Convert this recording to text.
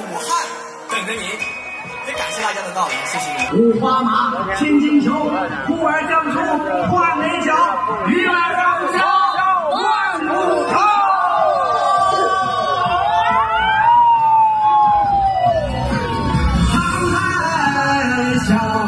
武汉等着你，也感谢大家的到来，谢谢你们。五花马，千金裘，呼儿将出换美酒，与尔同销万古愁。沧海笑。